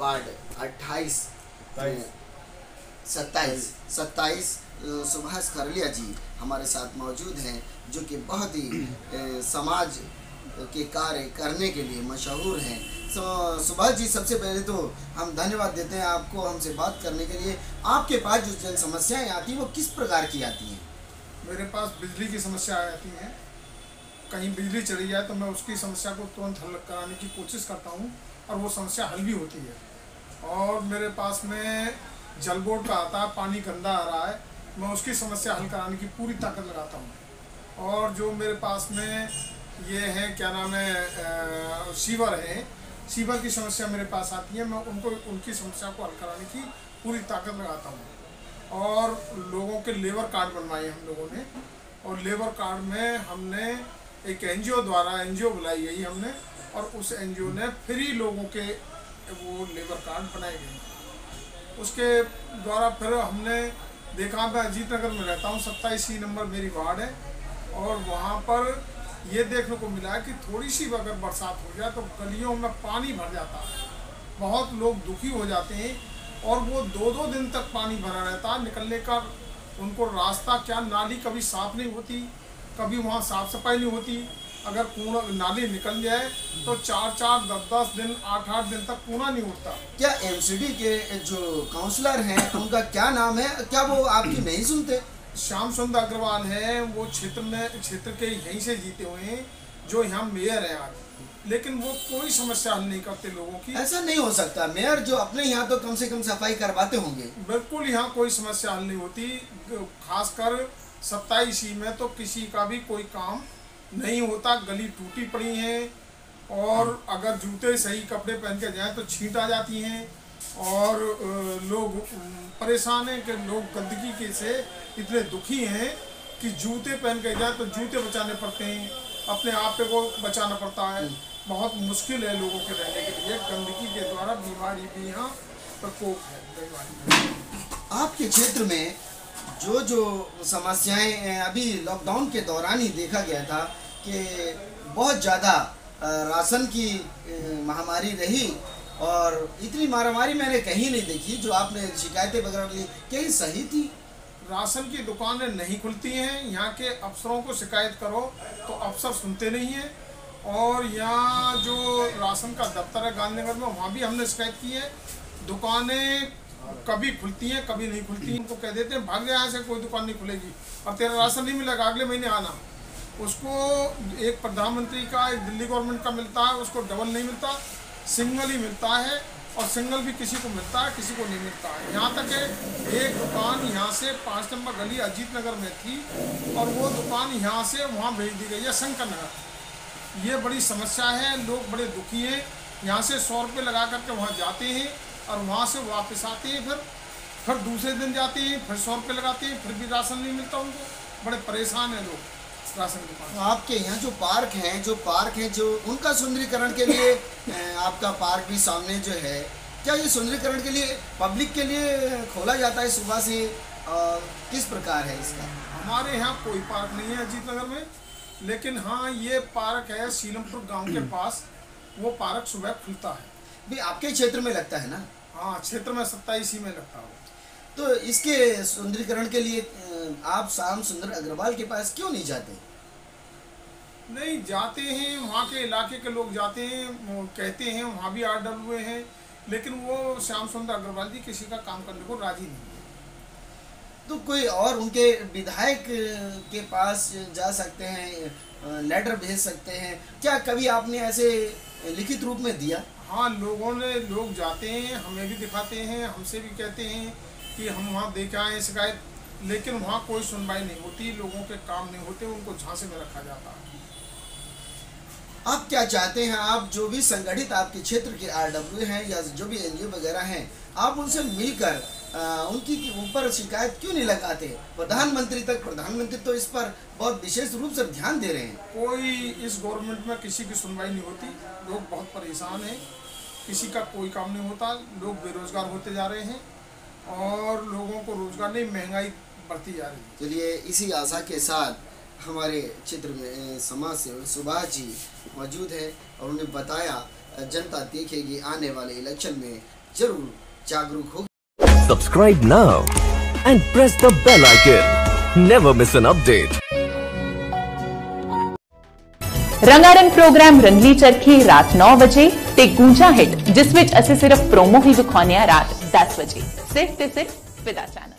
Ward अट्ठाईस सत्ताईस। सत्ताईस। सुभाष खरलिया जी हमारे साथ मौजूद हैं जो कि बहुत ही समाज के कार्य करने के लिए मशहूर हैं। सो सुभाष जी सबसे पहले तो हम धन्यवाद देते हैं आपको हमसे बात करने के लिए। आपके पास जो जन समस्याएँ आती हैं वो किस प्रकार की आती हैं? मेरे पास बिजली की समस्या आती है। कहीं बिजली चली जाए तो मैं उसकी समस्या को तुरंत हल कराने की कोशिश करता हूँ और वो समस्या हल भी होती है। और मेरे पास में जल बोर्ड का आता है, पानी गंदा आ रहा है। मैं उसकी समस्या हल कराने की पूरी ताकत लगाता हूँ। और जो मेरे पास में ये है, क्या नाम है सीवर है, सीवर की समस्या मेरे पास आती है। मैं उनको, उनकी समस्या को हल कराने की पूरी ताकत लगाता हूँ। और लोगों के लेबर कार्ड बनवाए हम लोगों ने। और लेबर कार्ड में हमने एक एनजीओ द्वारा, एनजीओ बुलाई गई हमने। और उस एनजीओ ने फ्री लोगों के वो लेबर कार्ड बनाए गए उसके द्वारा फिर हमने देखा मैं अजीत नगर में रहता हूँ, सत्ताईस सी नंबर मेरी वार्ड है, और वहाँ पर ये देखने को मिला है कि थोड़ी सी अगर बरसात हो जाए तो गलियों में पानी भर जाता है। बहुत लोग दुखी हो जाते हैं और वो दो दो दिन तक पानी भरा रहता है, निकलने का उनको रास्ता, क्या नाली कभी साफ़ नहीं होती, कभी वहाँ साफ़ सफ़ाई नहीं होती अगर कूड़ा नाली निकल जाए तो चार चार दस दस दिन आठ आठ दिन तक कूड़ा नहीं उठता। क्या एमसीडी के जो काउंसलर हैं उनका क्या नाम है? क्या वो आपकी नहीं सुनते? श्याम सुंदर अग्रवाल है वो क्षेत्र में क्षेत्र के यहीं से जीते हुए हैं जो यहाँ मेयर हैं आज। लेकिन वो कोई समस्या हल नहीं करते लोगों की। ऐसा नहीं हो सकता। मेयर जो अपने यहाँ तो कम से कम सफ़ाई करवाते होंगे। बिल्कुल यहाँ कोई समस्या हल नहीं होती। खासकर सत्ताईस में तो किसी का भी कोई काम नहीं होता, गली टूटी पड़ी है और अगर जूते सही कपड़े पहन के जाएँ तो छींट आ जाती हैं और लोग परेशान हैं कि लोग गंदगी के से इतने दुखी हैं कि जूते पहन के जाए तो जूते बचाने पड़ते हैं, अपने आप पे को बचाना पड़ता है। बहुत मुश्किल है लोगों के रहने के लिए, गंदगी के द्वारा बीमारी भी यहाँ प्रकोप है। आपके क्षेत्र में जो जो समस्याएँ अभी लॉकडाउन के दौरान ही देखा गया था कि बहुत ज़्यादा राशन की महामारी रही और इतनी मारामारी मैंने कहीं नहीं देखी जो आपने शिकायतें वगैरह ली। कहीं सही थी? राशन की दुकानें नहीं खुलती हैं, यहाँ के अफसरों को शिकायत करो तो अफसर सुनते नहीं हैं और यहाँ जो राशन का दफ्तर है गांधीनगर में, वहाँ भी हमने शिकायत की है। दुकानें कभी खुलती हैं, कभी नहीं खुलती हैं। उनको कह देते हैं, भाग जाए यहाँ से, कोई दुकान नहीं खुलेगी। अब तेरा राशन नहीं मिलेगा, अगले महीने आना। उसको एक प्रधानमंत्री का, एक दिल्ली गवर्नमेंट का मिलता है, उसको डबल नहीं मिलता, सिंगल ही मिलता है, और सिंगल भी किसी को मिलता है, किसी को नहीं मिलता है। यहाँ तक है, एक दुकान यहाँ से पाँच नंबर गली अजीत नगर में थी, और वो दुकान यहाँ से वहाँ भेज दी गई है, शंकर नगर। ये बड़ी समस्या है, लोग बड़े दुखी हैं। यहाँ से सौ रुपये लगा करके वहाँ जाते हैं, और वहाँ से वापस आते हैं, फिर फिर दूसरे दिन जाते हैं, फिर सौ रुपये लगाते हैं, फिर भी राशन नहीं मिलता उनको। बड़े परेशान हैं लोग। आपके यहाँ जो पार्क हैं जो पार्क हैं जो उनका सुंदरीकरण के लिए आपका पार्क भी सामने जो है क्या ये सुंदरीकरण के लिए पब्लिक के लिए खोला जाता है सुबह से और किस प्रकार है इसका? हमारे यहाँ कोई पार्क नहीं है अजीत नगर में लेकिन हाँ ये पार्क है सीलमपुर गाँव के पास वो पार्क सुबह खुलता है। भी आपके क्षेत्र में लगता है ना? हाँ क्षेत्र में सत्ताईस ही में लगता हो तो इसके सुंदरीकरण के लिए आप श्याम सुंदर अग्रवाल के पास क्यों नहीं जाते? नहीं जाते हैं वहाँ के इलाके के लोग जाते हैं कहते हैं वहाँ भी आर्डर हुए हैं लेकिन वो श्याम सुंदर अग्रवाल जी किसी का काम करने को राज़ी नहीं तो कोई और उनके विधायक के पास जा सकते हैं लेटर भेज सकते हैं क्या कभी आपने ऐसे लिखित रूप में दिया? हाँ लोगों ने लोग जाते हैं हमें भी दिखाते हैं हमसे भी कहते हैं कि हम वहाँ दे के आए हैं शिकायत लेकिन वहाँ कोई सुनवाई नहीं होती लोगों के काम नहीं होते उनको झांसे में रखा जाता है। आप क्या चाहते हैं? आप जो भी संगठित आपके क्षेत्र के आरडब्ल्यू हैं या जो भी एनजीओ वगैरह हैं आप उनसे मिलकर अ, उनकी ऊपर शिकायत क्यों नहीं लगाते? प्रधानमंत्री तक प्रधानमंत्री तो इस पर बहुत विशेष रूप से ध्यान दे रहे हैं। कोई इस गवर्नमेंट में किसी की सुनवाई नहीं होती। लोग बहुत परेशान हैं। किसी का कोई काम नहीं होता। लोग बेरोजगार होते जा रहे हैं। और लोगों को रोज़गार नहीं महँगाई बढ़ती जा रही है। चलिए इसी आशा के साथ हमारे चित्र में समाज सेवक सुभाष जी मौजूद है और उन्हें बताया जनता देखेगी आने वाले इलेक्शन में ज़रूर जागरूक होगी। Subscribe now and press the bell icon never miss an update रंगारंग प्रोग्राम रंगली चरखी रात 9 बजे ते गूंजा हिट जिस विच असे सिर्फ़ प्रोमो ही दिखाने रात 10 बजे। सिर से सिर्फ़ विदा चैनल